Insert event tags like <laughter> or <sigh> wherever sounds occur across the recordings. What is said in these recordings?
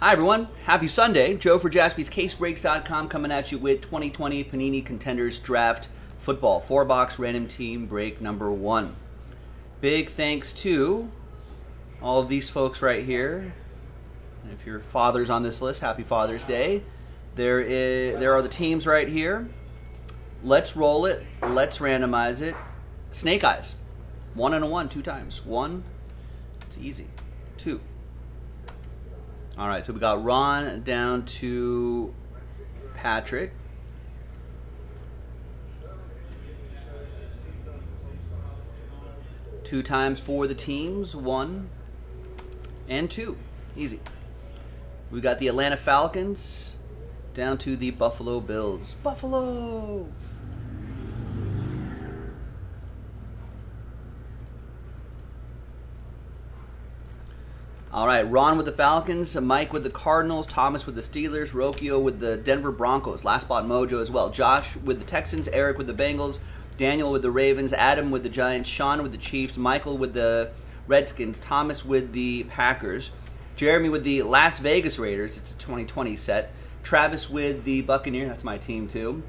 Hi, everyone. Happy Sunday. Joe for jaspyscasebreaks.com coming at you with 2020 Panini Contenders Draft Football. Four box random team break number one. Big thanks to all of these folks right here. If your father's on this list, happy Father's Day. There is there are the teams right here. Let's roll it. Let's randomize it. Snake Eyes. One and a one, two times. One. It's easy. All right, so we got Ron down to Patrick. Two times for the teams, one and two. Easy. We got the Atlanta Falcons down to the Buffalo Bills. Buffalo! All right, Ron with the Falcons, Mike with the Cardinals, Thomas with the Steelers, Rokio with the Denver Broncos, Last Spot Mojo as well, Josh with the Texans, Eric with the Bengals, Daniel with the Ravens, Adam with the Giants, Sean with the Chiefs, Michael with the Redskins, Thomas with the Packers, Jeremy with the Las Vegas Raiders, it's a 2020 set, Travis with the Buccaneers, that's my team too.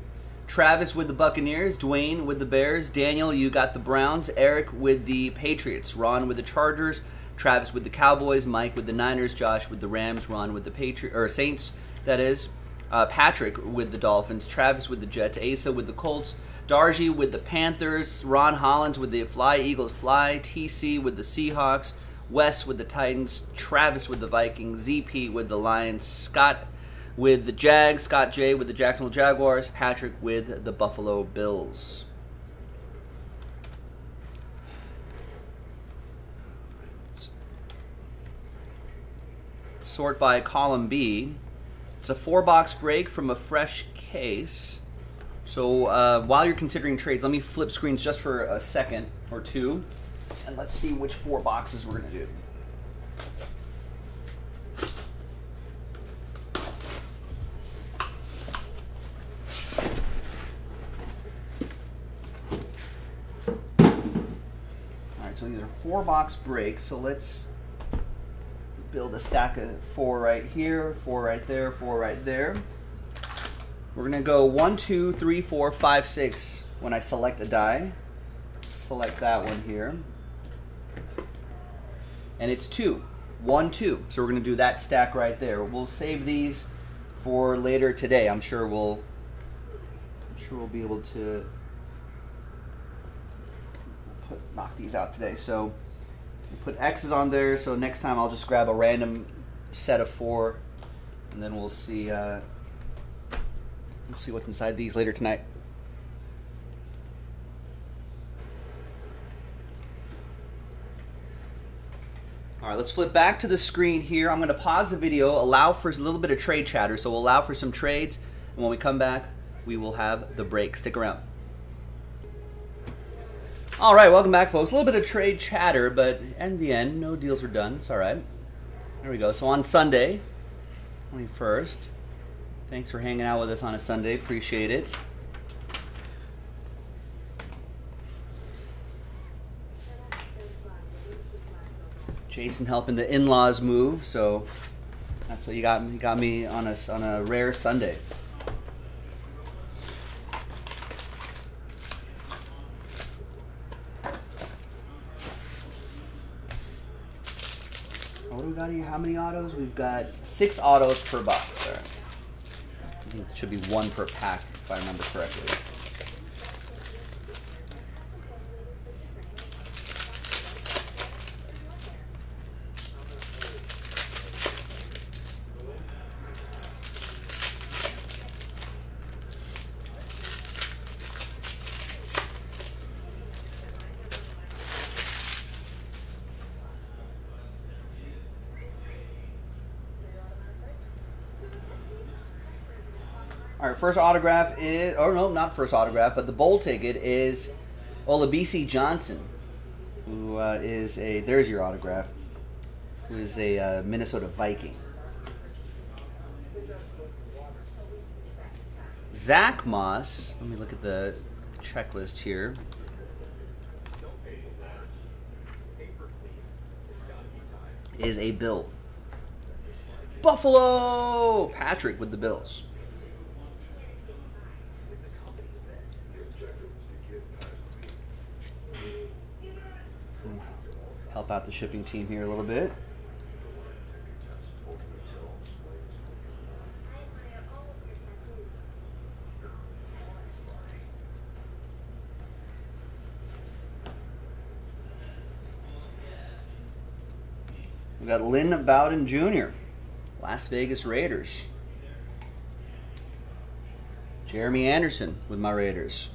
Travis with the Buccaneers, Dwayne with the Bears, Daniel, you got the Browns, Eric with the Patriots, Ron with the Chargers, Travis with the Cowboys, Mike with the Niners, Josh with the Rams, Ron with the Patri- or Saints, that is. Uh, Patrick with the Dolphins, Travis with the Jets, Asa with the Colts, Darji with the Panthers, Ron Hollins with the Fly Eagles Fly, TC with the Seahawks, Wes with the Titans, Travis with the Vikings, ZP with the Lions, Scott with the Jags, Scott J with the Jacksonville Jaguars, Patrick with the Buffalo Bills. Sort by column B. It's a four box break from a fresh case. So uh, while you're considering trades, let me flip screens just for a second or two, and let's see which four boxes we're to do. All right, so these are four box breaks. So let's build a stack of four right here, four right there, four right there. We're gonna go one, two, three, four, five, six when I select a die. Select that one here. And it's two, one, two. So we're gonna do that stack right there. We'll save these for later today. I'm sure we'll I'm sure we'll be able to put knock these out today. So put X's on there, so next time I'll just grab a random set of four, and then we'll see. Uh, we'll see what's inside these later tonight. All right, let's flip back to the screen here. I'm going to pause the video, allow for a little bit of trade chatter, so we'll allow for some trades, and when we come back, we will have the break. Stick around. All right, welcome back, folks. A little bit of trade chatter, but in the end, no deals were done. It's all right. There we go. So on Sunday, 21st, thanks for hanging out with us on a Sunday. Appreciate it. Jason helping the in-laws move, so that's what you got. You got me on a on a rare Sunday. We got here? How many autos? We've got six autos per box. Right. I think it should be one per pack, if I remember correctly. First autograph is, or no, not first autograph, but the bowl ticket is Olabisi Johnson, who uh, is a, there's your autograph, who is a uh, Minnesota Viking. Zach Moss, let me look at the checklist here. Is a Bill. Buffalo! Patrick with the Bills. Help out the shipping team here a little bit. We got Lynn Bowden Jr., Las Vegas Raiders. Jeremy Anderson with my Raiders.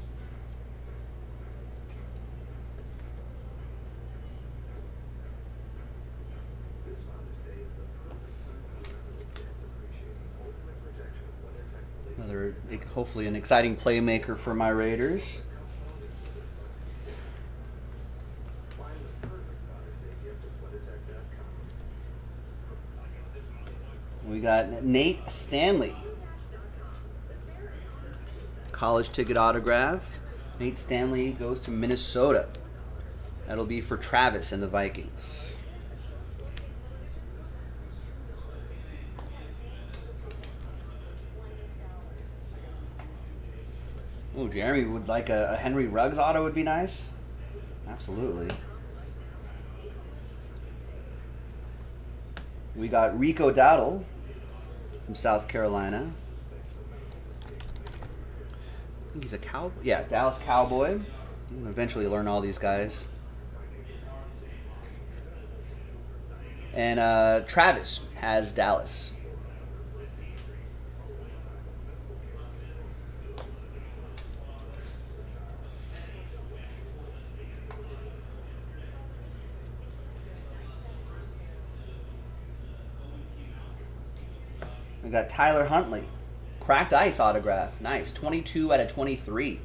Hopefully, an exciting playmaker for my Raiders. We got Nate Stanley. College ticket autograph. Nate Stanley goes to Minnesota. That'll be for Travis and the Vikings. Oh, Jeremy would like a, a Henry Ruggs auto would be nice. Absolutely. We got Rico Dowdle from South Carolina. he's a cow. Yeah, Dallas Cowboy. Eventually learn all these guys. And uh, Travis has Dallas. We got Tyler Huntley. Cracked ice autograph. Nice. 22 out of 23.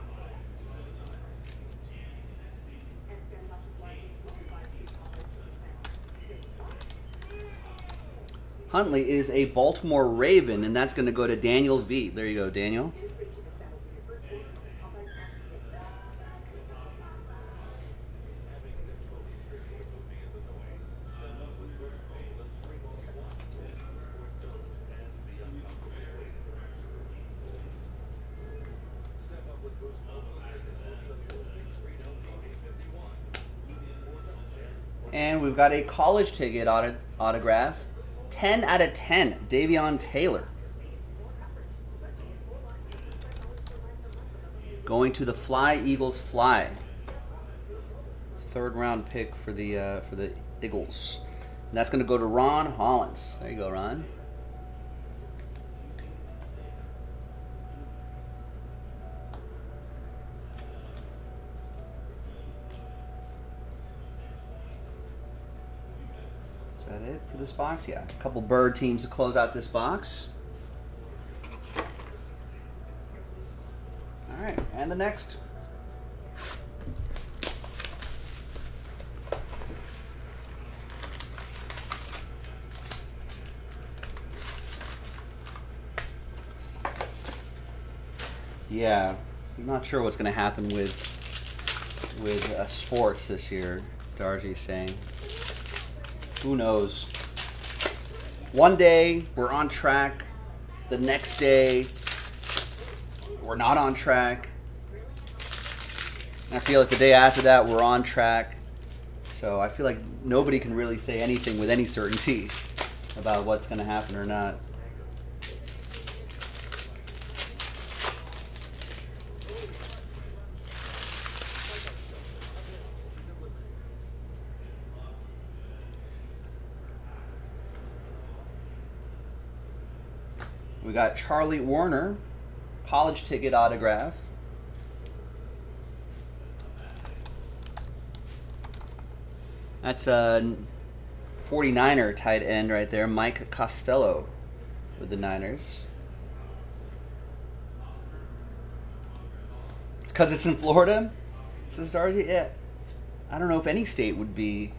Huntley is a Baltimore Raven, and that's going to go to Daniel V. There you go, Daniel. And we've got a college ticket auto- autograph. 10 out of 10, Davion Taylor. Going to the Fly Eagles Fly. Third round pick for the uh, for the Eagles. And that's going to go to Ron Hollins. There you go, Ron. Is that it for this box? Yeah, a couple bird teams to close out this box. All right, and the next. Yeah, I'm not sure what's going to happen with with uh, sports this year. Dargy's saying who knows? One day we're on track, the next day we're not on track. I feel like the day after that we're on track. So I feel like nobody can really say anything with any certainty about what's going to happen or not. Got Charlie Woerner, college ticket autograph. That's a 49er tight end right there, Mike Costello with the Niners. Because it's in Florida, says Darcy. Yeah, I don't know if any state would be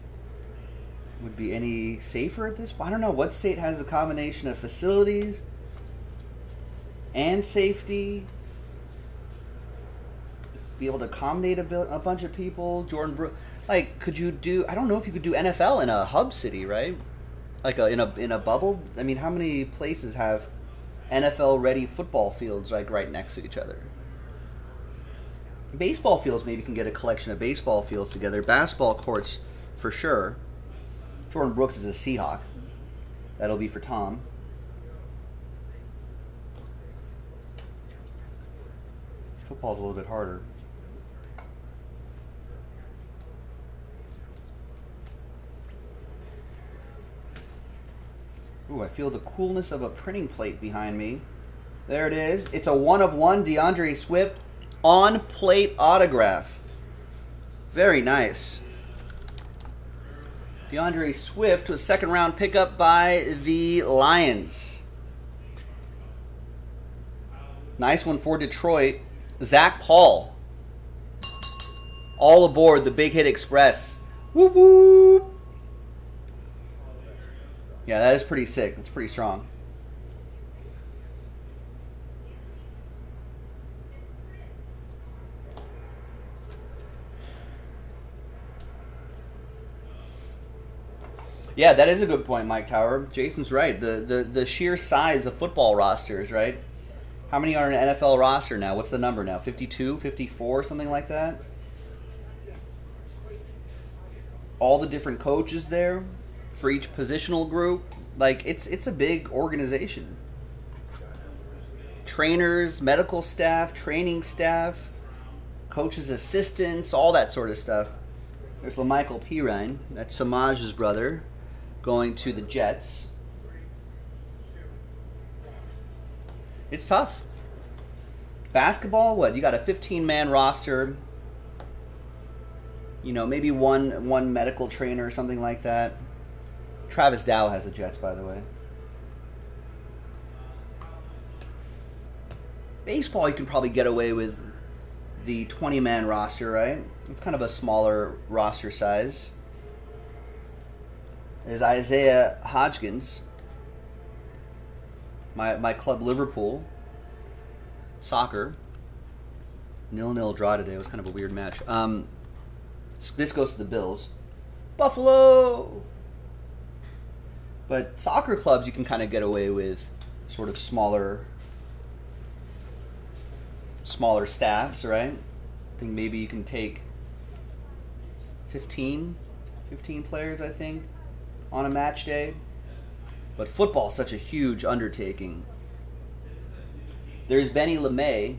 would be any safer at this. I don't know what state has the combination of facilities and safety. Be able to accommodate a, bu- a bunch of people. Jordyn Brook. Like, could you do? I don't know if you could do NFL in a hub city, right? Like a, in a in a bubble. I mean, how many places have NFL ready football fields like right next to each other? Baseball fields maybe can get a collection of baseball fields together. Basketball courts for sure. Jordyn Brooks is a Seahawk. That'll be for Tom. Football's a little bit harder. Ooh, I feel the coolness of a printing plate behind me. There it is. It's a one of one D'Andre Swift on plate autograph. Very nice. D'Andre Swift was second round pickup by the Lions. Nice one for Detroit. Zach Paul. All aboard the Big Hit Express. Whoop whoop. Yeah, that is pretty sick. That's pretty strong. Yeah, that is a good point, Mike Tower. Jason's right. The, the the sheer size of football rosters, right? How many are in an NFL roster now? What's the number now? 52, 54, something like that? All the different coaches there for each positional group. Like it's it's a big organization. Trainers, medical staff, training staff, coaches' assistants, all that sort of stuff. There's La'Mical Perine, that's Samaje's brother going to the Jets. It's tough. Basketball, what? You got a 15 man roster. You know, maybe one one medical trainer or something like that. Travis Dow has the Jets, by the way. Baseball, you can probably get away with the 20 man roster, right? It's kind of a smaller roster size is Isaiah Hodgins, my, my club Liverpool, soccer. Nil nil draw today. It was kind of a weird match. Um, this goes to the Bills. Buffalo! But soccer clubs, you can kind of get away with sort of smaller, smaller staffs, right? I think maybe you can take 15, 15 players, I think on a match day. But football is such a huge undertaking. There's Benny LeMay.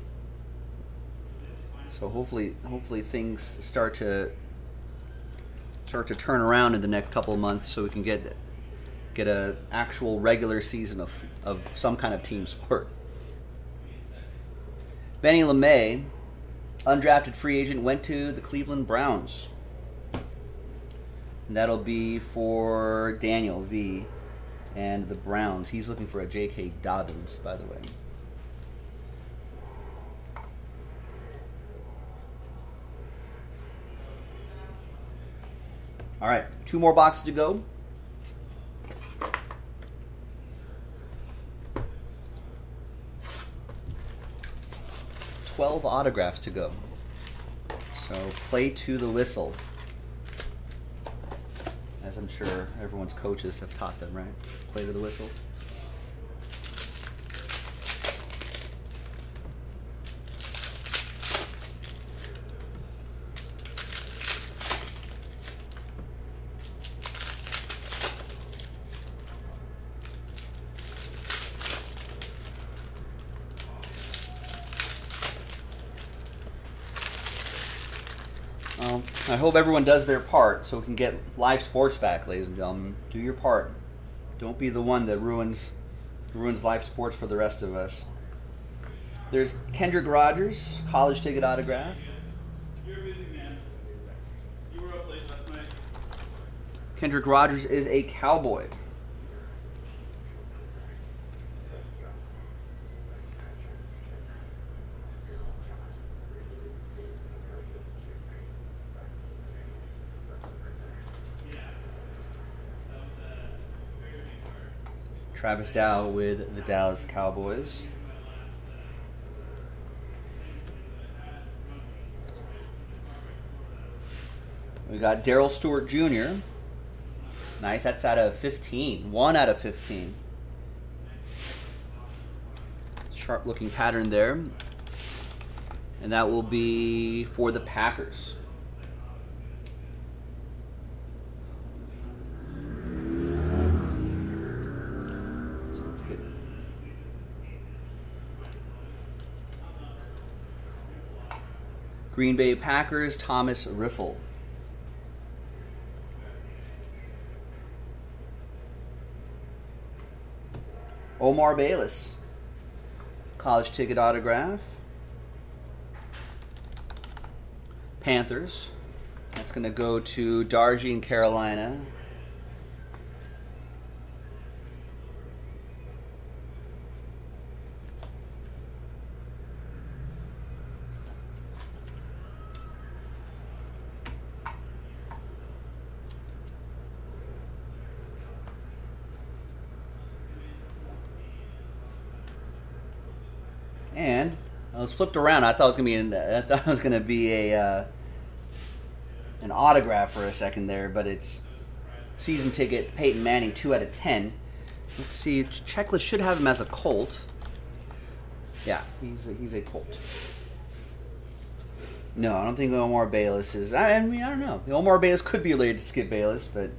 So hopefully hopefully things start to start to turn around in the next couple months so we can get get a actual regular season of, of some kind of team sport. Benny LeMay, undrafted free agent, went to the Cleveland Browns. And that'll be for Daniel V. and the Browns. He's looking for a J.K. Dobbins, by the way. All right, two more boxes to go. Twelve autographs to go. So play to the whistle I'm sure everyone's coaches have taught them, right? Play to the whistle. Um, I hope everyone does their part so we can get live sports back, ladies and gentlemen. Do your part. Don't be the one that ruins ruins live sports for the rest of us. There's Kendrick Rogers, college ticket autograph. Kendrick Rogers is a cowboy. Travis Dow with the Dallas Cowboys. We got Daryl Stewart Jr. Nice. That's out of 15. One out of 15. Sharp looking pattern there. And that will be for the Packers. Green Bay Packers, Thomas Riffle. Omar Bayless, college ticket autograph. Panthers. That's going to go to Darji in Carolina. And I was flipped around. I thought it was gonna be an, I thought it was gonna be a uh, an autograph for a second there, but it's season ticket Peyton Manning two out of ten. Let's see. Checklist should have him as a Colt. Yeah, he's a, he's a Colt. No, I don't think Omar Bayless is. I mean, I don't know. Omar Bayless could be related to Skip Bayless, but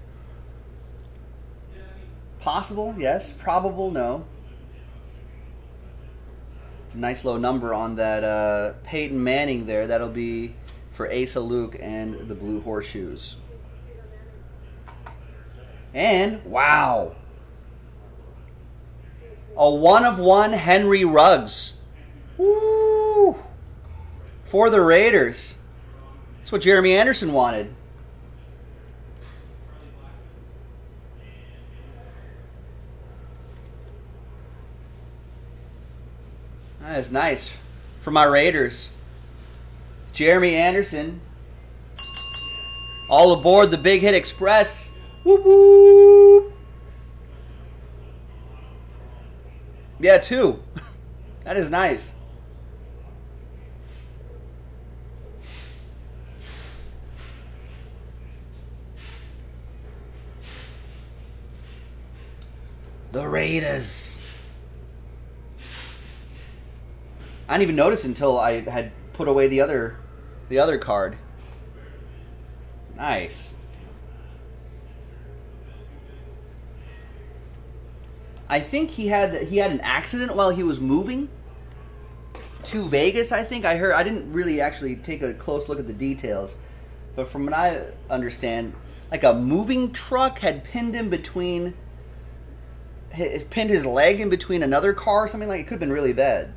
possible, yes. Probable, no. Nice low number on that uh, Peyton Manning there. That'll be for Asa Luke and the Blue Horseshoes. And, wow. A one of one Henry Ruggs. Woo! For the Raiders. That's what Jeremy Anderson wanted. Is nice. For my Raiders. Jeremy Anderson. All aboard the Big Hit Express. Whoop. Yeah, two. <laughs> that is nice. The Raiders. I didn't even notice until I had put away the other the other card. Nice. I think he had he had an accident while he was moving to Vegas, I think. I heard I didn't really actually take a close look at the details, but from what I understand, like a moving truck had pinned him between pinned his leg in between another car or something like it could have been really bad.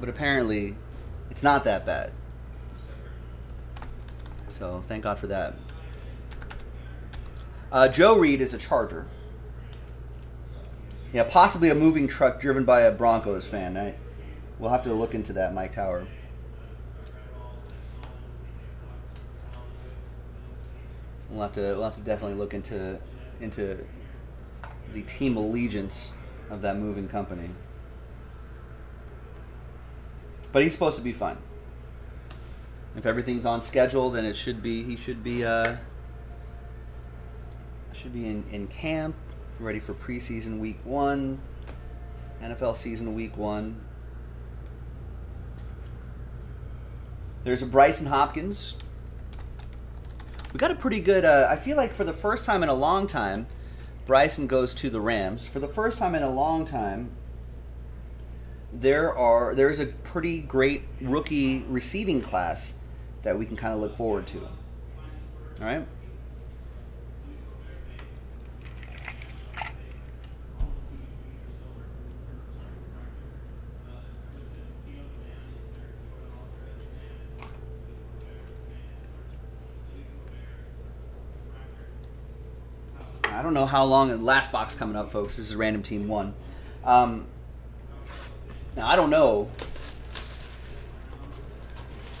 But apparently it's not that bad. So thank God for that. Uh, Joe Reed is a Charger. Yeah, possibly a moving truck driven by a Broncos fan. I, we'll have to look into that, Mike Tower. We'll have to we'll have to definitely look into into the team allegiance of that moving company. But he's supposed to be fine. If everything's on schedule, then it should be. He should be. Uh, should be in, in camp, ready for preseason week one, NFL season week one. There's a Brycen Hopkins. We got a pretty good. Uh, I feel like for the first time in a long time, Brycen goes to the Rams. For the first time in a long time, there are there's a pretty great rookie receiving class that we can kind of look forward to. All right. I don't know how long. The last box coming up, folks. This is random team one. Um, now, I don't know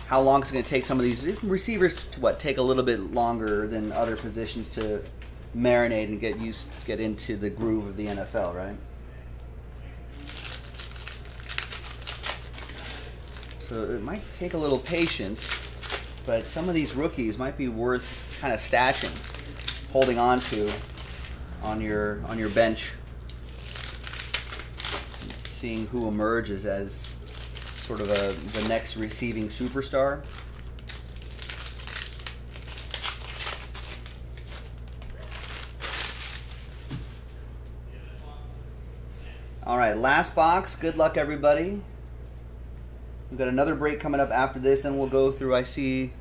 how long it's going to take some of these receivers to what take a little bit longer than other positions to marinate and get used get into the groove of the NFL, right? So it might take a little patience. but some of these rookies might be worth kind of stashing, holding on to on your on your bench, seeing who emerges as sort of a the next receiving superstar. All right, last box. Good luck, everybody. We've got another break coming up after this. Then we'll go through. I see.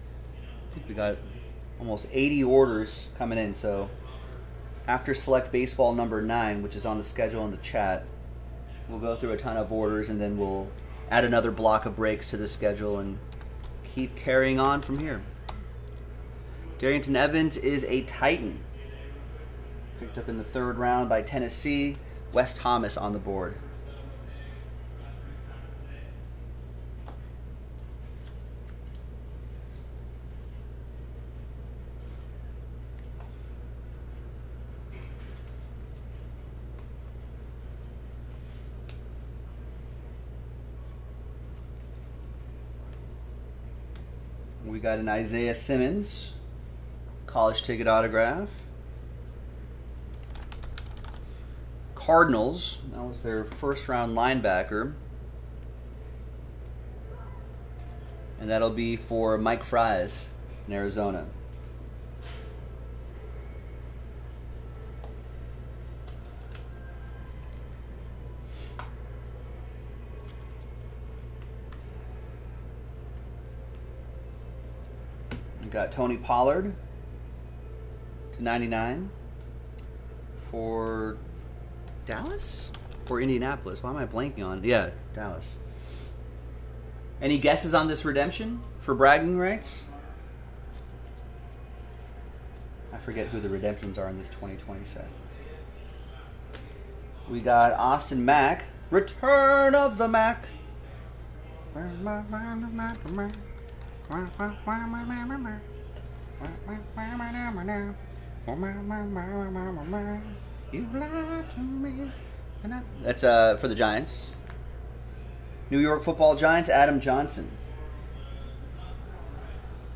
We got almost 80 orders coming in. So after select baseball number nine, which is on the schedule in the chat, we'll go through a ton of orders and then we'll add another block of breaks to the schedule and keep carrying on from here. Darrynton Evans is a Titan. Picked up in the third round by Tennessee. Wes Thomas on the board. We got an Isaiah Simmons college ticket autograph. Cardinals. That was their first round linebacker. And that'll be for Mike Fries in Arizona. We got Tony Pollard to 99 for Dallas or Indianapolis? Why am I blanking on? Yeah, Dallas. Any guesses on this redemption for bragging rights? I forget who the redemptions are in this 2020 set. We got Austin Mack, Return of the Mack. You lied to me. That's uh, for the Giants. New York Football Giants, Adam Johnson.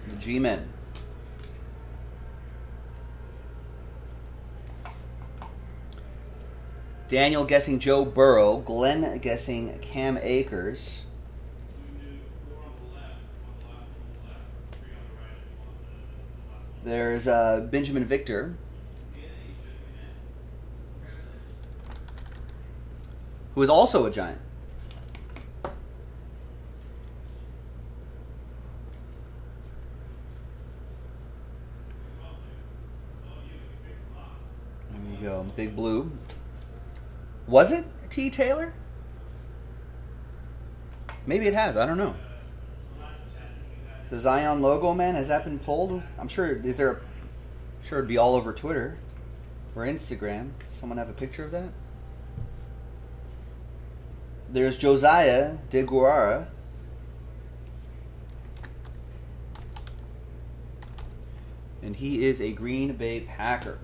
The G Men. Daniel guessing Joe Burrow. Glenn guessing Cam Akers. There's uh, Binjimen Victor. who is also a giant. There go, Big Blue. Was it T. Taylor? Maybe it has. I don't know. The Zion logo, man, has that been pulled? I'm sure. Is there? A, sure, it'd be all over Twitter or Instagram. Someone have a picture of that? There's Josiah DeGuara. And he is a Green Bay Packer.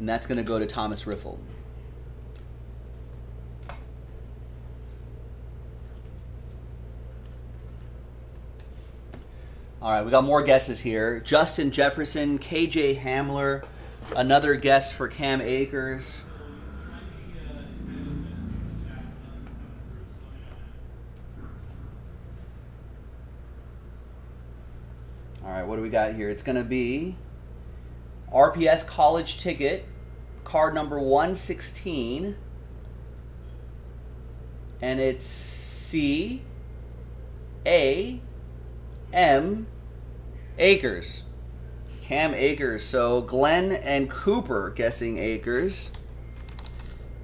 And that's going to go to Thomas Riffle. All right, we got more guesses here. Justin Jefferson, KJ Hamler, another guess for Cam Akers. All right, what do we got here? It's going to be RPS college ticket, card number 116. And it's C A M. Akers. Cam Akers. So Glenn and Cooper guessing Akers.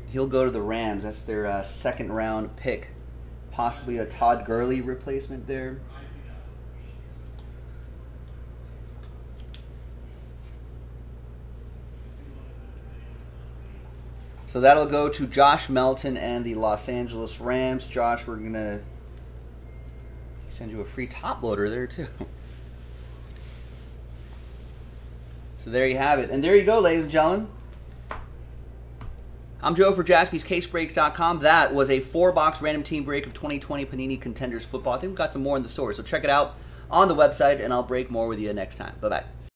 He'll go to the Rams. That's their uh, second round pick. Possibly a Todd Gurley replacement there. So that'll go to Josh Melton and the Los Angeles Rams. Josh, we're going to send you a free top loader there too. <laughs> So there you have it. And there you go, ladies and gentlemen. I'm Joe for jaspyscasebreaks.com. That was a four box random team break of 2020 Panini Contenders football. I think we've got some more in the store, so check it out on the website, and I'll break more with you next time. Bye bye.